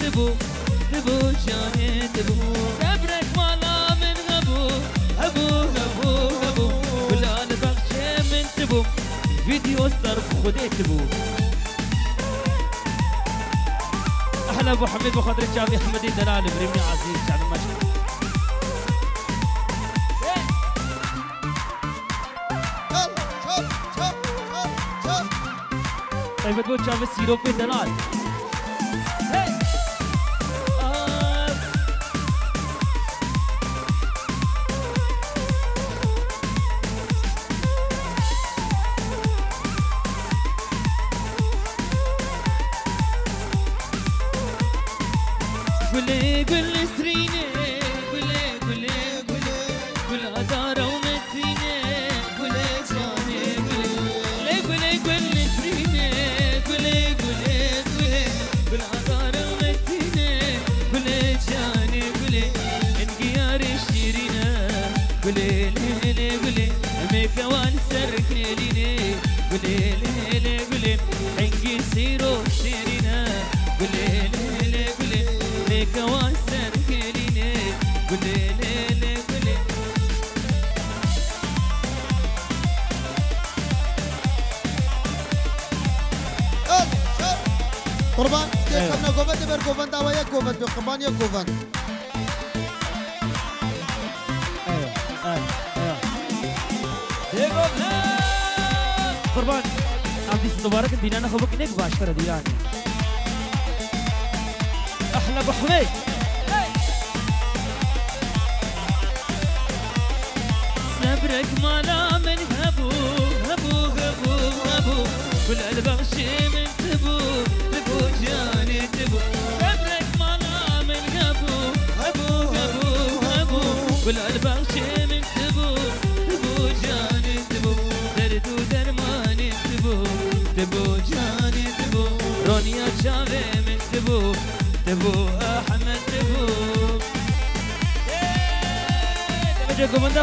تبو تبو جاني تبو. صبرك مالا من غبو هبو هبو هبو. ولا البغشة من تبو. فيديو الصرف خديت تبو. أحلى أبو حميد وخضر الشافي حمدي دلال بريمي عزيز شعب المشهد طيب تقول شاف السيروب دلال قربان كنا قوبان دبر قوبان داوا يا قوبان بقربان يا أيوه قربان. عبدي مبارك دينا خبك نيك باشكر دياني أحلى أبو حميد. لا من هبو هبو هبو هبو. كل البغشي من تبو تبو جاني تبو. لا من هبو هبو هبو هبو. كل البغشي من تبو تبو جاني تبو. درد ودرماني تبو تبو جاني تبو. رونيا شافي من تبو تبو أحمد تبو. بجاكم انت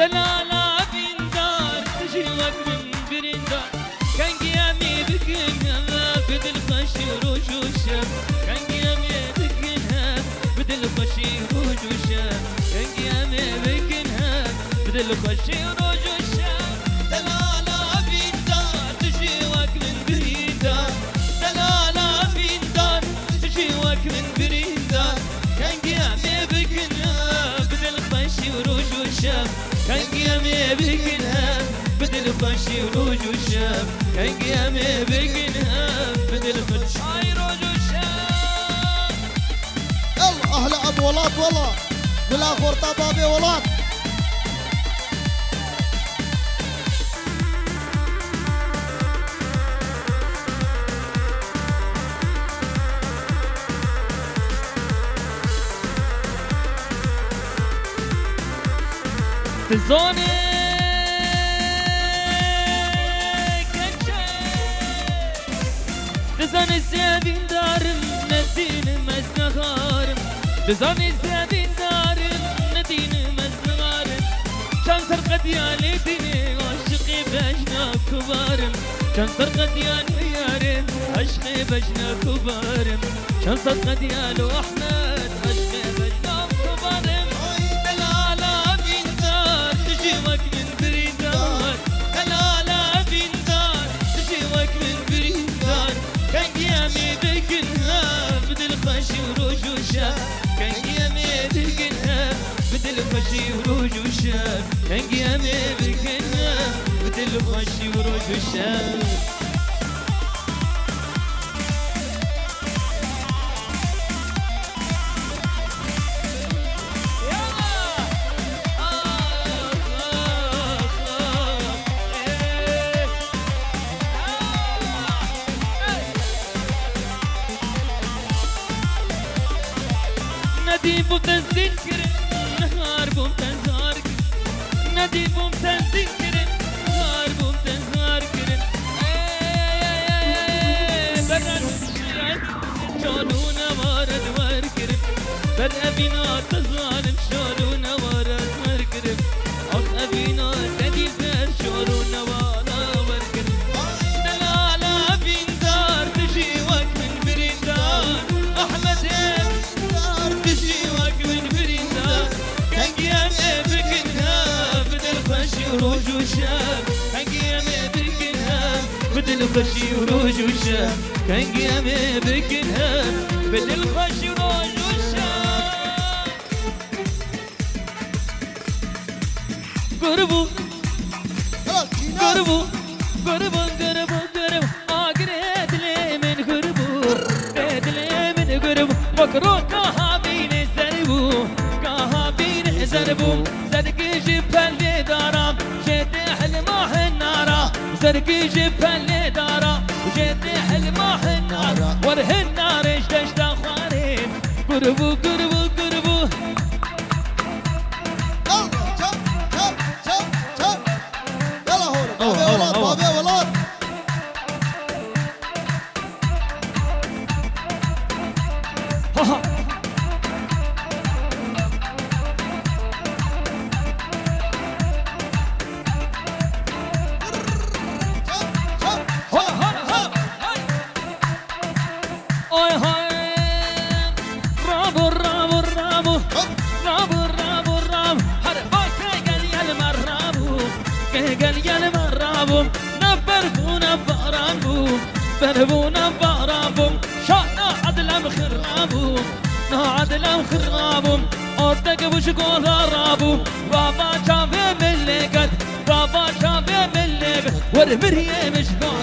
دلالة بين دار تشيوك من بريندا كان قيامي بكنها بدل خشي روج قيامي بكنها بدل وروج قيامي بدل وشام يلا أهل أبو ولاد والله. بالاخر طبابي ولاد. زون بزن سیبین دارم ندینم از نغارم بزن سیبین دارم ندینم از نغارم چند سرقت یالی دینه عاشقی بجنا کبارم. چند سرقت یالی یارم عشقی بجنا کبارم. چند سرقت یالو احنا خشي وروج وشاب كان قيامي بكنها بدل خشي وروج وشاب كان قيامي بكنها بدل خشي وروج وشاب أبينا أبينا تجي وقت من أحمد تجي وقت من بدل خشي وروج وشام كان قيام بكنها بدل خشي وروج وشام بدل خشي جينا قربو قربو قربو قربو اقريت لي من قربو قريت لي من قربو مكروه كهابين زربو كهابين زربو زرق جبل دارا جيت حلمه النارا زرق جبل دارا وجيت حلمه النار وره النار إيش تخوارين قربو قربو قربو المرابو نبربو نبرابو بربو نبرابو شانا عدل مخرابو نا عدل مخرابو أوتك بوش رابو بابا شافي ملكت بابا شافي ملكت ورمريه مش رابو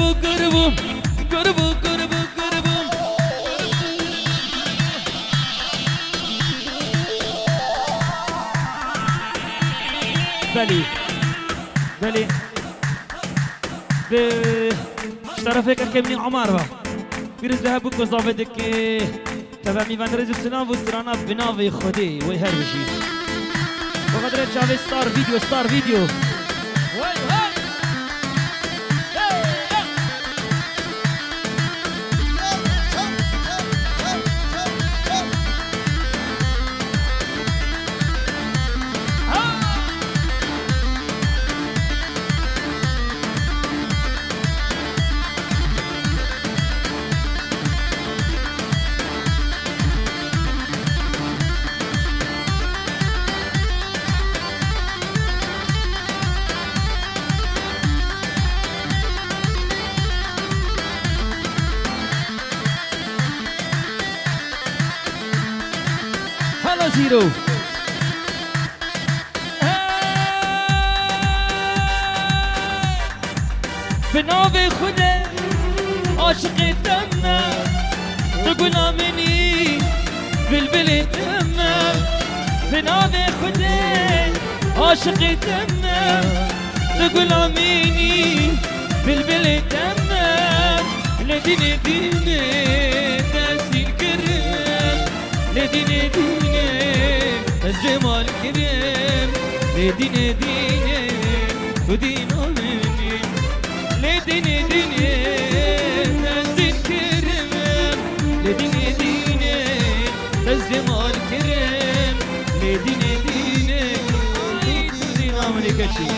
قربو قربو قربو قربو قربو قربو بلي بلي شرفك كمني عمر با بیرز ده بکن زاویده که تبع میوان رزو سنا و سرانا بناوی خودی وی هر بشی بقدر چاوی ستار ویدیو ستار ویدیو عاشق يتمم لقلام عيني بلبل يتمم لدينا دينا ناس الكرم لدينا دينا الجمال كريم لدينا دينا ودينا مني لدينا دينا ناس الكرم لدينا دينا الجمال كريم لدينا look at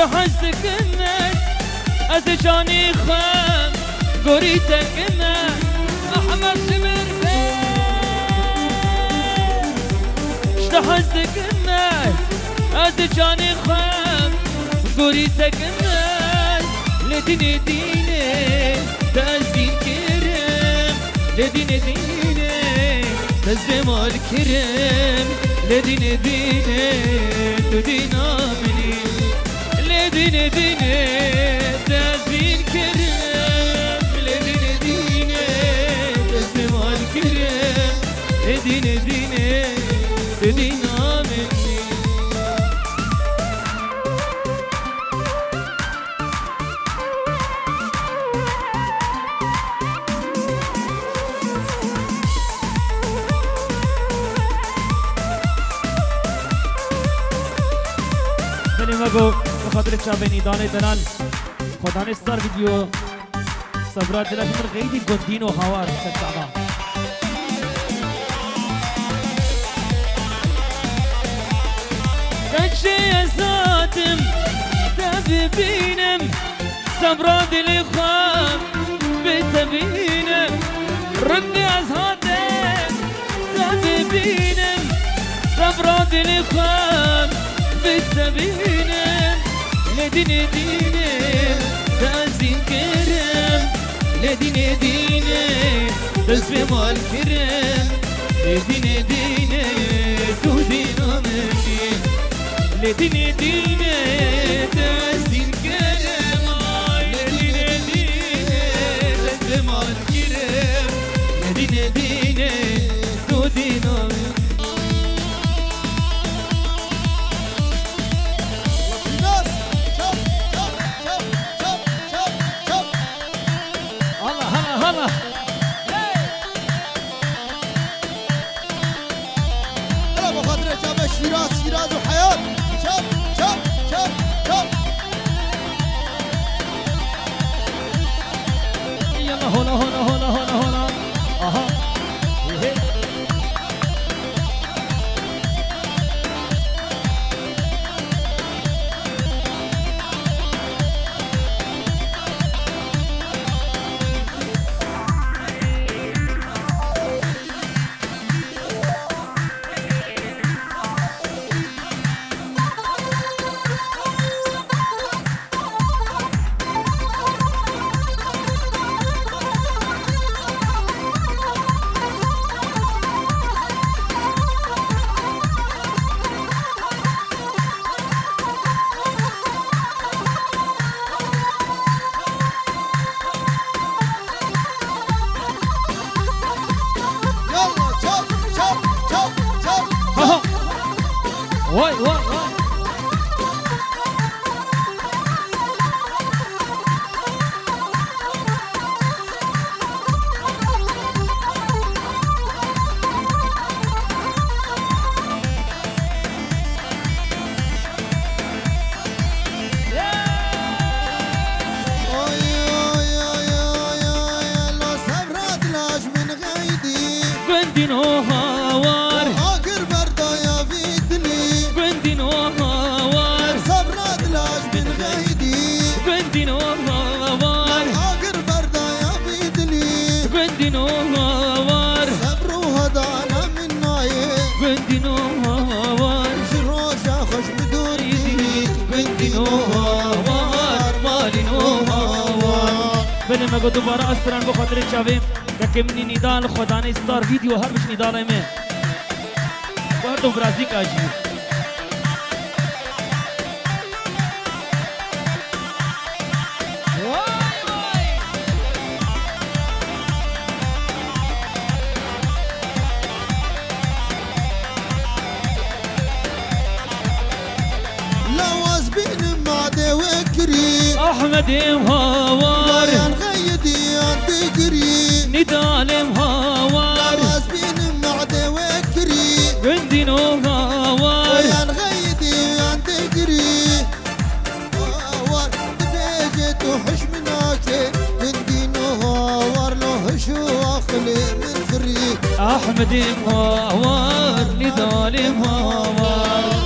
جهاز کنن از جانی خم گوری تکنن احمد شمر جهاز کنن از جانی خم گوری تکنن لدین دینه تازین کرم لدین دینه تزمال کرم لدین دینه تو دینامه Ledine dine dezin kerem Ledine dine dezim al kerem Ledine dine dedin amenni Benim adım kadrikça benî danê delal xwedanê sar vîdyo sebra dila ji min qeydî gundîn û hawar ser sehba شي ساتم خواب سمرا تبینم خام از هاتم ازهاتم تبينم دل خواب خام لديني دينم تأزين كرم لديني دينم تزبي مال كرم لديني ديني تهدينا مني. لديني ديني تأزين 喂喂喂！گو دوباره استران بو خاطر چاویم دکه منی نیدال خدانه استار ویدیو هر بش نیداله من بار تو برازی کاجی لواز بين احمد امها احمد مهوار نضال مهوار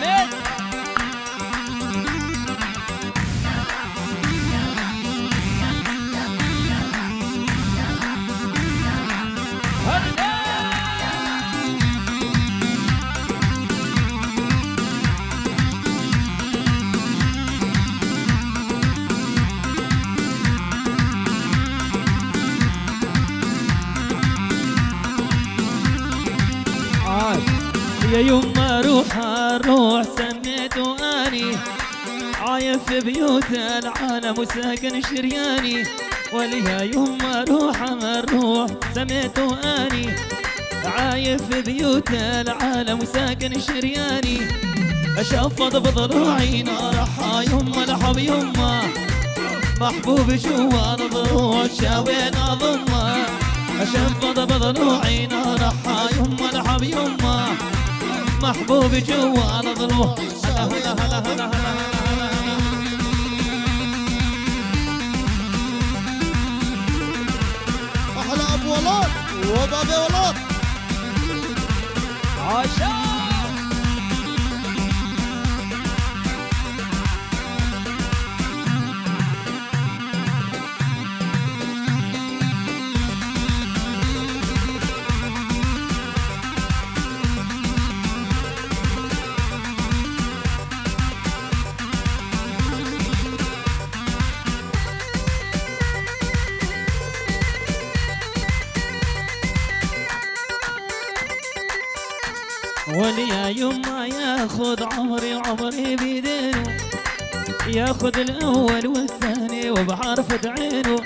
هلا بيوت العالم وساكن شرياني وليا يما روح الروح سميته اني عايف في بيوت العالم وساكن شرياني اشفط بضلوعي نارحها يما لحب يما محبوب جوا ضلوع شاوين ضمه اشفط بضلوعي نارحها يما لحب يما محبوب جوا ضلوع أحلى ابو ولاد وبابي ولاد يما ياخذ عمري وعمري بيدينه ياخذ الأول والثاني وبحرفة عينه.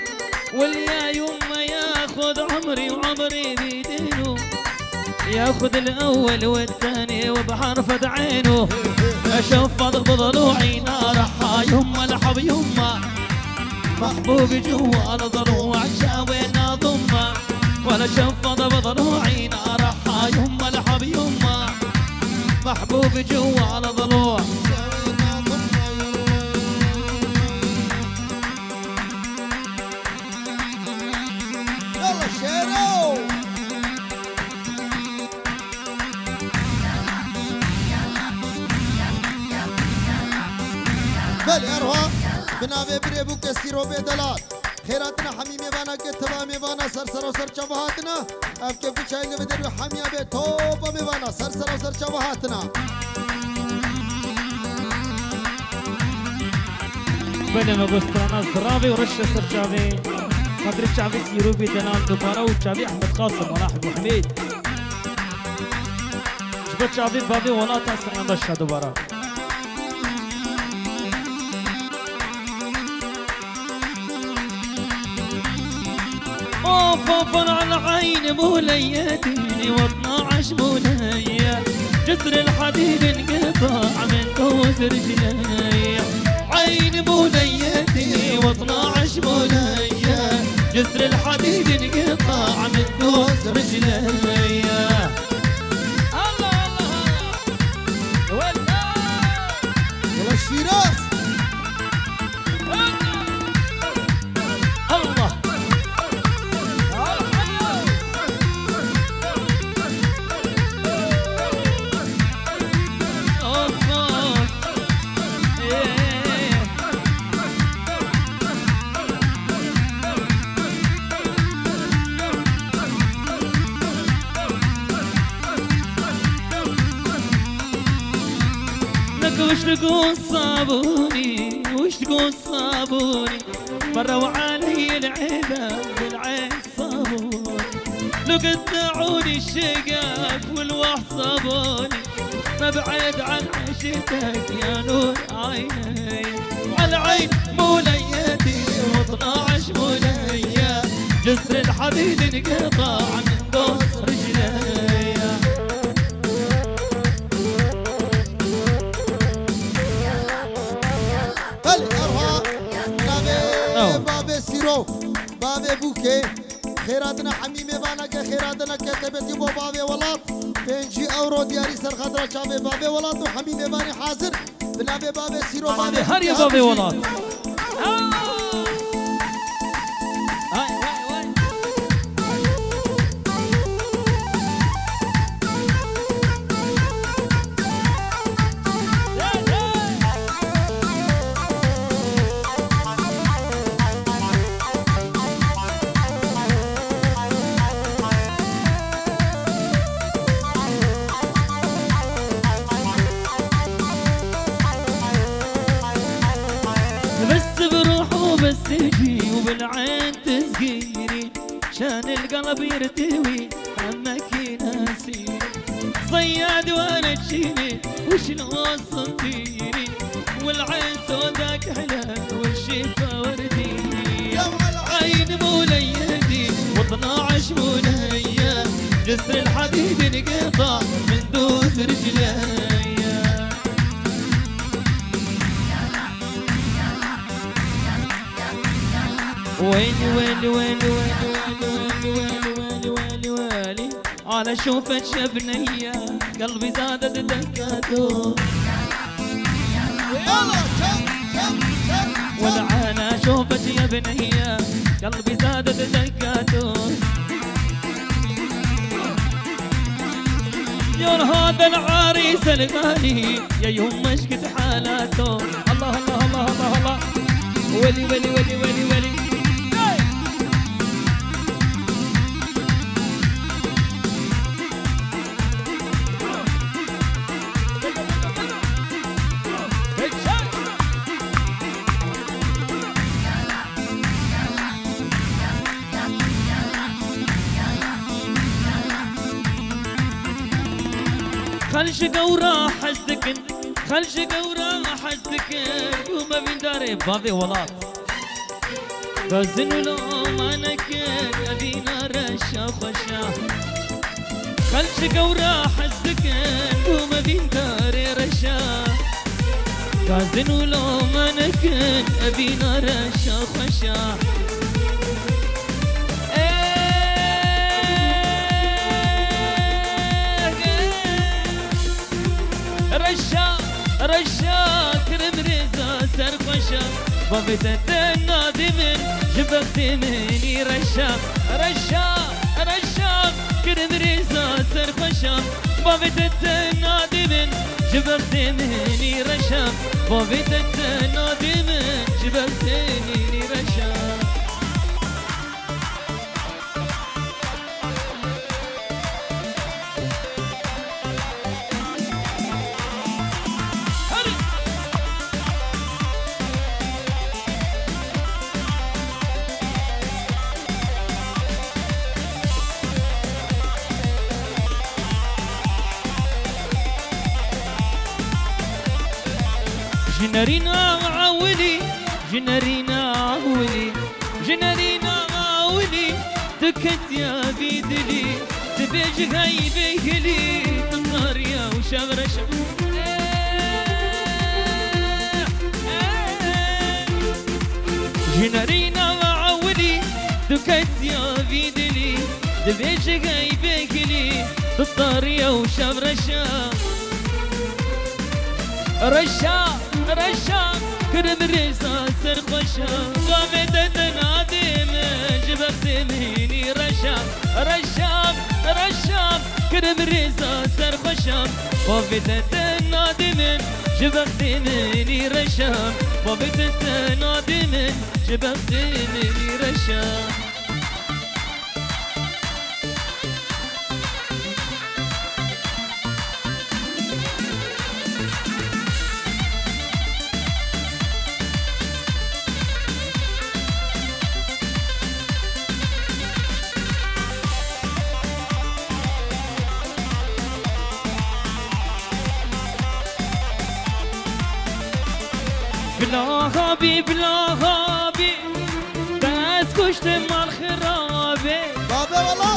واليا يما ياخذ عمري وعمري بيدينه ياخذ الأول والثاني وبحرفة عينه. اشفط بضلوعي نارحها يما الحب يما محبوبي جوا ضلوع شاوينا ضمه ولا شفط بضلوعي نارحها يما الحب يما محبوبي جوا على ضلوع. يلا ارها بنابه بری بو کسی رو بدلات خیراتنا حمی میوانا که توا میوانا سر سر و سر چوهاتنا اف که بچاینگه به در حمیا به توبا میوانا سر سر و سر چوهاتنا بله ما گسترانا و رشت سر چاوی قدر چاوی سیروبی دنان دوباره و چاوی احمد قاسم و محمد. محمید جبه چاوی باوی ولاتا سرنده شد دوباره. فوفر على عين مولايتي واطنع عش مولايا جسر الحبيب انقطع من قوس رجلي عين مولايتي واطنع عش مولايا جسر الحبيب انقطع من قوس رجلي صابوني وش تقول صابوني؟ مروا علي العذاب بالعين صابوني. لو قطعوني الشقاف والوح صابوني. ما بعد عن عشتك يا نور عيني. على عين موليتي واطناعش مولية. جسر الحديد انقطع من دوس بابي بوكي خيراتنا حميمي بانا خيراتنا كتبتي بو بابي ولات بنجي اورو دياري سر خضرا شابي بابي ولات وحميمي باني حاضر. بنابي بابي سيرو بابي هر يا بوكي بابي خبير عمك ناسيني صياد وأنا تشيني وشلون صمتيني والعين سوداك هلا والشفا ورديني عين مليدي و12 عشمونية جسر الحديد انقطع من دوس رجلي. وين وين وين وين, وين؟ على اشوفك يا بنيه قلبي زادت دقاته على اشوفك يا بنيه قلبي زادت دكاتو يا هذا العريس الغالي يا يوم مشكت حالاته. الله الله الله الله الله. ولي ولي ولي ولي ولي خلش قورا حزدكن خلش قورا السكن وما بين داري باضي ولات بزن لو ما نكن أدينا رشا خشا خلش قورا السكن وما بين داري رشا. بزن لو ما نكن أدينا رشا خشا رشا رشا كرم رزا سرقشا بابي تدنا دمن مني دمني رشا رشا رشا كرم رزا سرقشا بابي تدنا دمن جبك رشا بابي تدنا دمن جبك رشا كت يا بيدلي تبيج هاي بيهلي تنهار يا وشمر جنرينا وعولي دكت يا بيدلي دبيج هاي بيهلي تنهار يا وشمر شمر رشا رشا كرم رزا سرخشا قامت تنادم جبت مني رشا رشا رشا كرم ريسا سرخشا قامت تنادم جبت مني رشا قامت تنادم جبت مني رشا بلا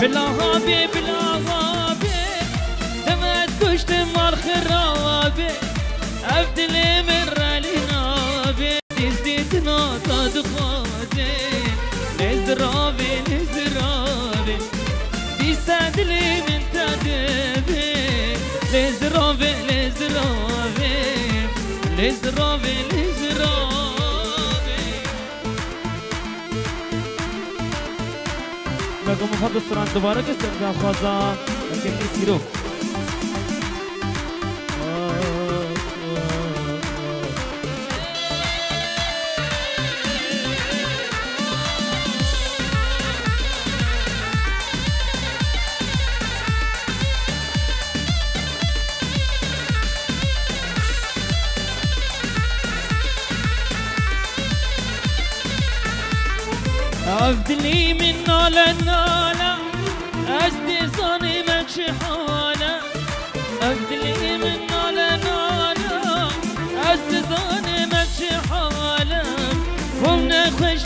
بلا هابي بلا هابي بس كشت مال خرابي ابدلي من رالي نابي ديستيتنا صادقاتي نزرابي نزرابي ديستدلي من تدبي نزرابي نزرابي نزرابي نزرابي بگو مفاد سران دوباره که سرگاه خوازا لیکن کسی رو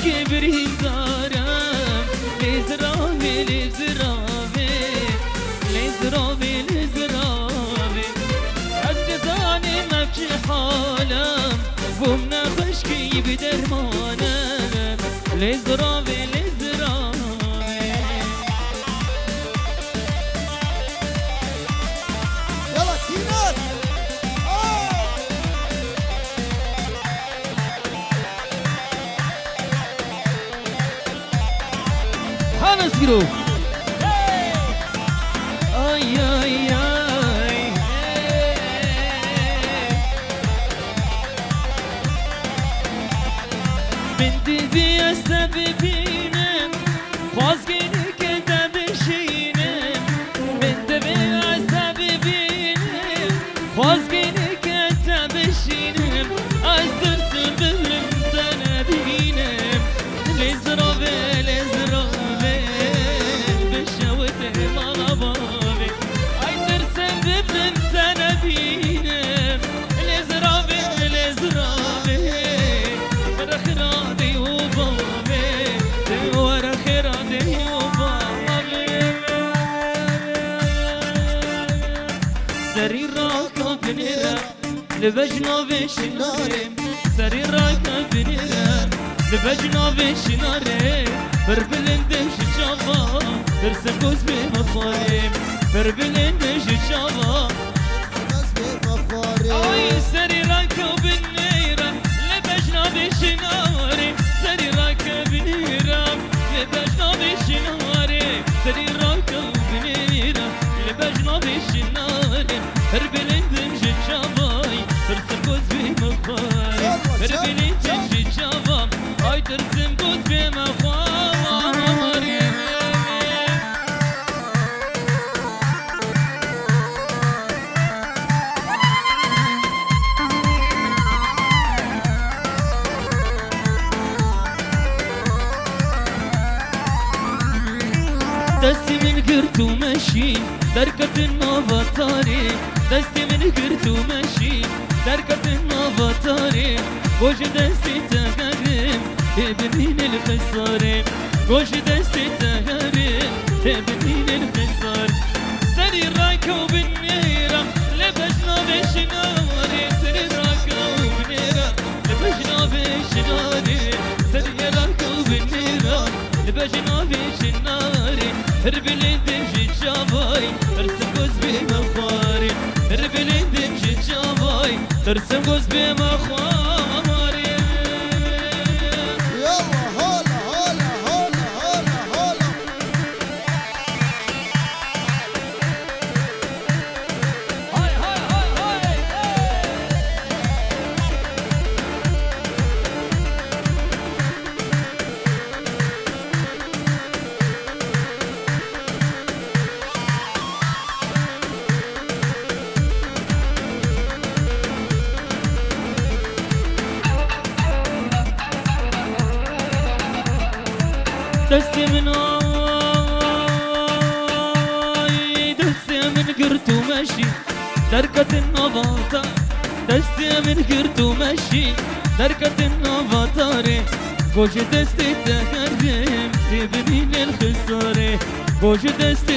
ومنا خوش كبري دارا لزرابي لزرابي لزرابي لزرابي ازدي صنمك شحانا ومنا خوش كبري درمانا meus grupos. لبجنا به سری رای تبریرم بر چاوا بر سکوز به مخارم بر چاوا آی سری رای کبنیرم لبجنا به سری رای کبنیرم لبجنا به سری رای کبنیرم لبجنا بر دستي من قرت ومشي دركة النافطاري دستي من قرت ومشي دركة النافطاري وش دستي تقرب تبنين الخسارين وش دست الدهرين تبنين الخسار سري راكو بالنيرة لبجنا بشناري سري راكو بالنيرة لبجنا بشناري سري راكو بالنيرة لبجنا بشناري هربلي دمشي جاباي ارسم قوس بمخاري هربلي دمشي جاباي ترسم گوجه دستی تهردیم تبنی خساره. گوجه دستی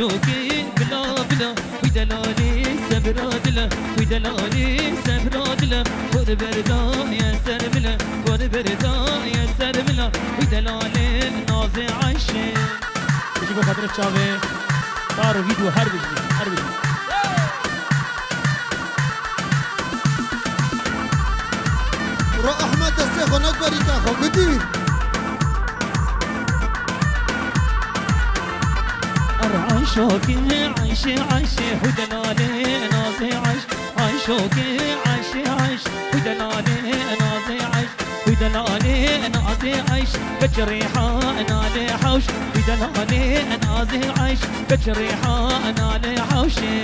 عاشوكي بلا بلا ودلالي سبرادلا ودلالي سبرادلا خذ بردا يا سربلا خذ بردا يا سربلا ودلالي نازي عشي بجي بو خاطر چاوه تارو ویدیو هر بجی هر بجی رو احمد دسته خو نکبری که خو بدی. عاشوكي عايشي عايشي ودلالي نازي عايش عاشوكي عايشي عايش ودلالي نازي عايش ودلالي نازي عايش بجريحة نالي حوش ودلالي نازي عايش بجريحة نالي حوشي.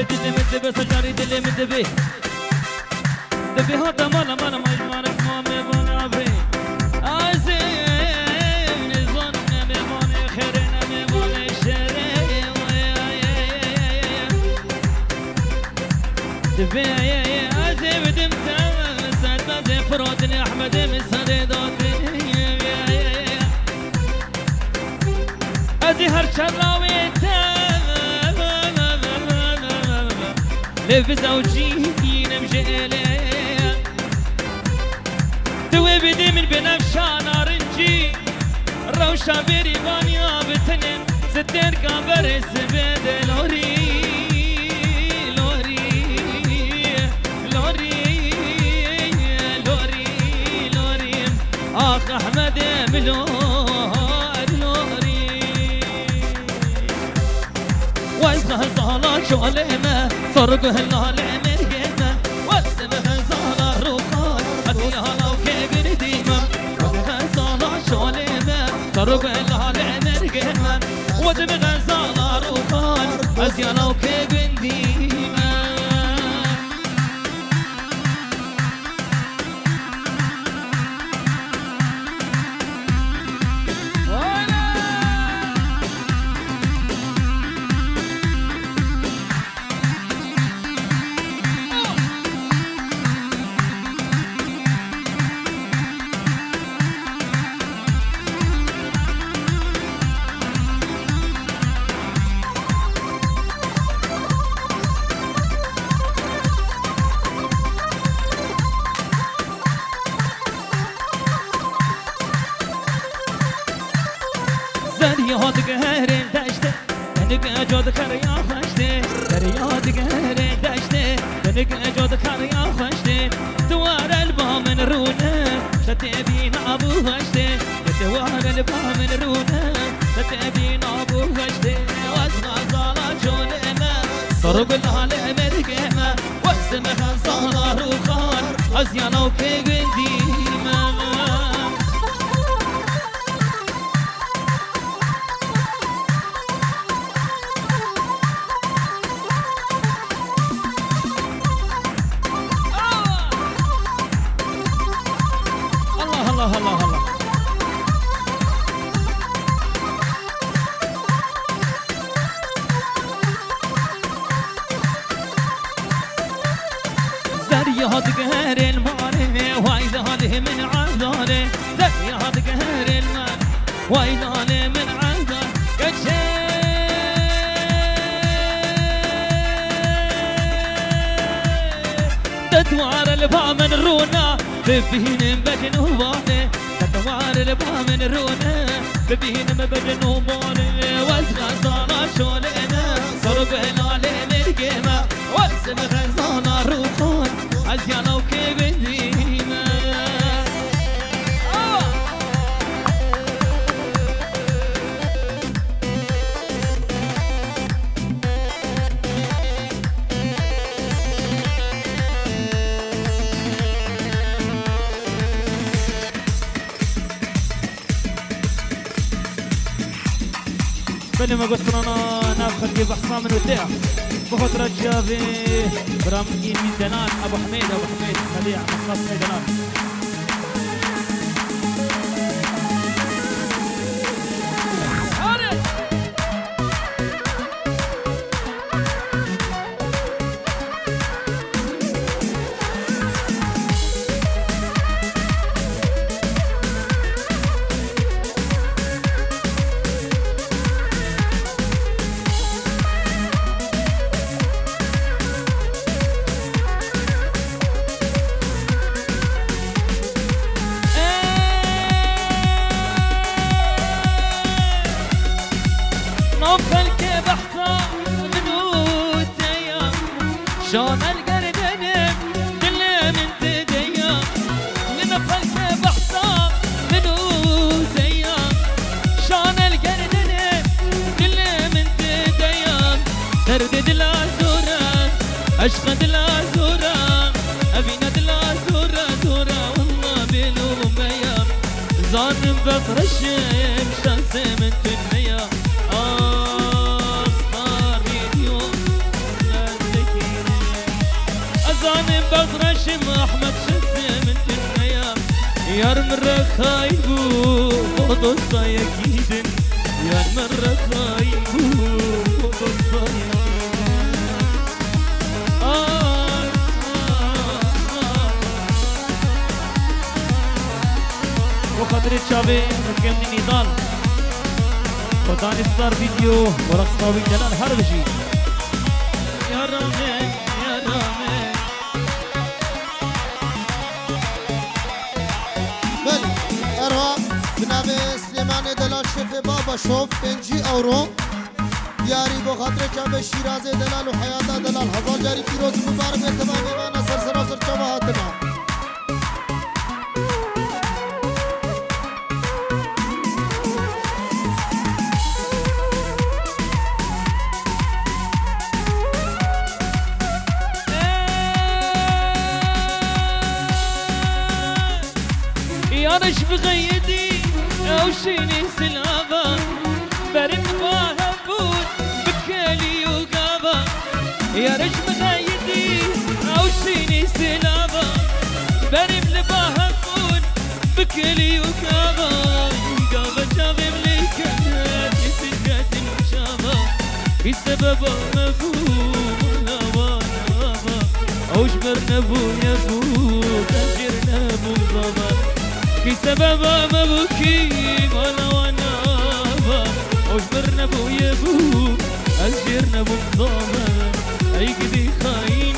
দিবে দিলে মে দেবে সজারি দিলে মে দেবে দেবে হতা মালা মালা মালা لف زوجي نمشي اليه توي بدي من بنفشان نارنجي روشا بريبانيا بتنم. ستين كابر سبيد لوري لوري لوري لوري لوري. آخ أحمد ملور واسمه الزهرة شعلمة فرقه الهلمة القمة واسمه الزهرة الرقاد أديها لو كبر ديمة واسمه الزهرة شعلمة فرقه الهلمة القمة واسمه الزهرة الرقاد أديها لو الله الله رونا ببين بجن وبانه تدوار البا من رونا ببين بجن وبانه وزغ صانا شولنا صرب هلال مرقمة وزن غزانا أزيانا وكيف ديما قلت أنا ناخذ في بحصام من وديع. بخطرة جابي برامجين من دلال أبو حميد أبو حميد خليع مخصص دلال مغني نضال ودانستار فيديو ورقصاوي جلال حربشي يا رامي يا رامي بل ارها بنابه سليمان دلال شف بابا شوف انجي اورو. یاری با خاطر چم شیراز دلال و حیات دلال. هزار جاری پیروز مبارک به تمام ایمان سر سراسر چم هاتنا يا رش بغيدي أو شيني سلابا برد وهبود بكالي وقابا يا رش بغيدي أو شيني سلابا برد لباهبود بكالي وقابا قابا شابي مليكا يسكت شابا بسبب مفهوم اوش برنبو يا بو بو بابا. في سبب ما بكي ولا وأنا اوش برنبو يا بو اجرنا بو بابا اي قدي خاينة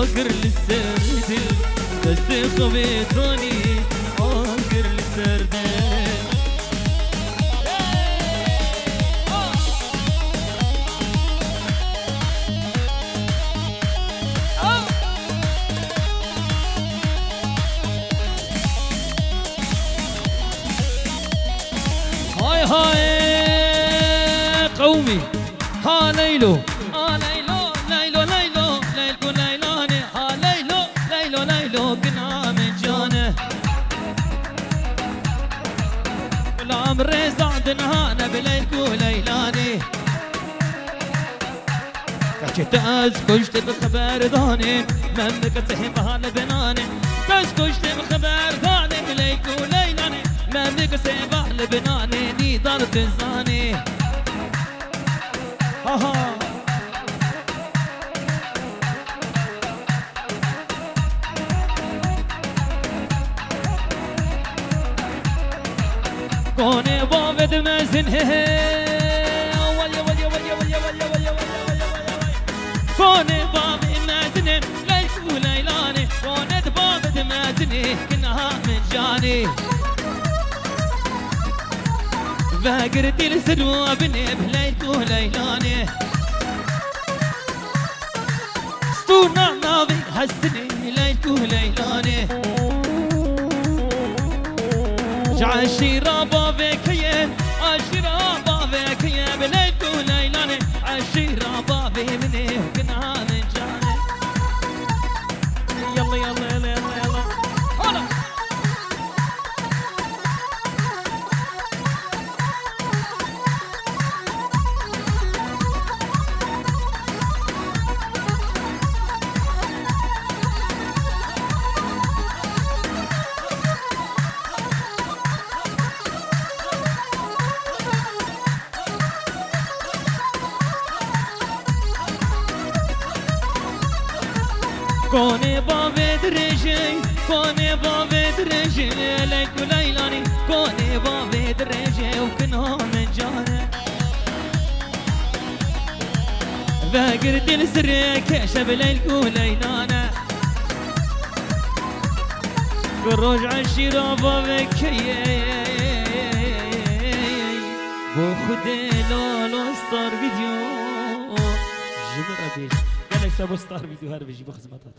آخر لسردم بس خبيتوني آخر لسردم هاي هاي قومي. ها ليلو. بلايك وليلاني كشت از کشت به خبر دانه مملکت حمال بنانه از کشت به خبر دانه بلیک و لیلانه مملکت حمال بنانه دیدار تزانه آها. کونه بابا بده مازن كوني بابي مازنة ليس وليلاني كونت بابي مازنة كنها من جاني فاقرتي لسلوى بني بليت وليلاني سطور نعنا بك هالسنة ليت وليلاني عشيرة ربابك ين عشرة الزريك شبل القولينانة قروج عشيرة بابك بو خدي لولو ستار فيديو جمع بيش قالك سابو ستار فيديو هربجي بخزمتها